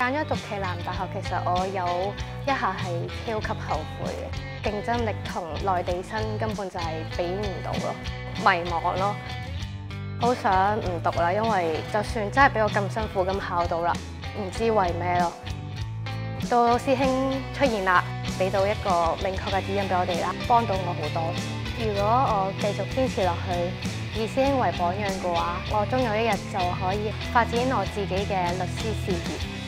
拣咗读暨南大学，其实我有一下系超级后悔嘅，竞争力同内地生根本就系比唔到咯，迷茫咯，好想唔读啦。因为就算真系俾我咁辛苦咁考到啦，唔知为咩咯。到师兄出现啦，俾到一个明确嘅指引俾我哋啦，帮到我好多。如果我继续坚持落去，以师兄为榜样嘅话，我终有一日就可以发展我自己嘅律师事业。